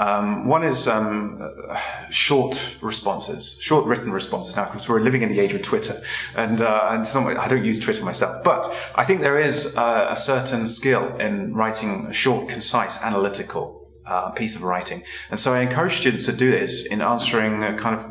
Um, one is um, short responses, short written responses. Now, of course, we're living in the age of Twitter, and uh, and some, I don't use Twitter myself, but I think there is uh, a certain skill in writing a short, concise, analytical uh, piece of writing. And so I encourage students to do this in answering a kind of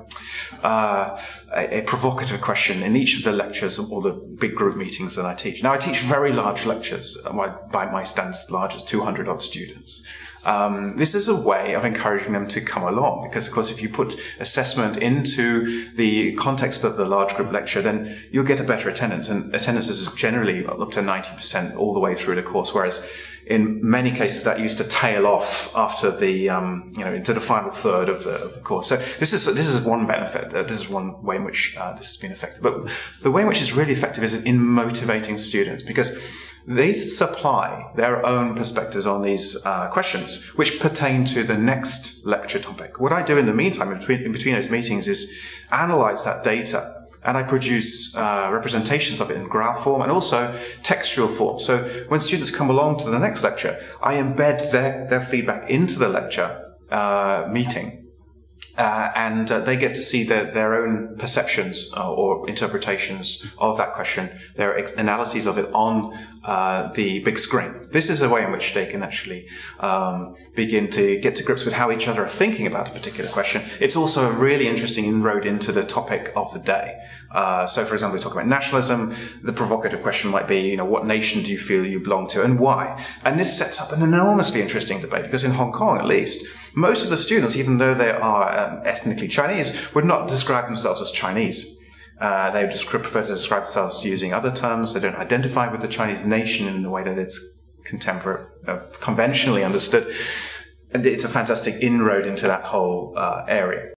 uh, a, a, provocative question in each of the lectures or the big group meetings that I teach. Now I teach very large lectures uh, by my standards, large as 200 odd students. Um, this is a way of encouraging them to come along because, of course, if you put assessment into the context of the large group lecture, then you'll get a better attendance. And attendance is generally up to 90% all the way through the course, whereas in many cases that used to tail off after the um, you know into the final third of the, of the, course. So this is this is one benefit. Uh, this is one way in which uh, this has been effective. But the way in which it's really effective is in motivating students because they supply their own perspectives on these uh, questions, which pertain to the next lecture topic. What I do in the meantime, in between, in between those meetings, is analyze that data and I produce uh, representations of it in graph form and also textual form. So when students come along to the next lecture, I embed their, their feedback into the lecture uh, meeting. Uh, and uh, they get to see their, their own perceptions uh, or interpretations of that question, their ex- analyses of it on uh, the big screen. This is a way in which they can actually um, begin to get to grips with how each other are thinking about a particular question. It's also a really interesting inroad into the topic of the day. Uh, so, for example, we talk about nationalism. The provocative question might be, you know, what nation do you feel you belong to and why? And this sets up an enormously interesting debate because in Hong Kong, at least, most of the students, even though they are um, ethnically Chinese, would not describe themselves as Chinese. Uh, they would just prefer to describe themselves using other terms. They don't identify with the Chinese nation in the way that it's contemporary, uh, conventionally understood. And it's a fantastic inroad into that whole uh, area.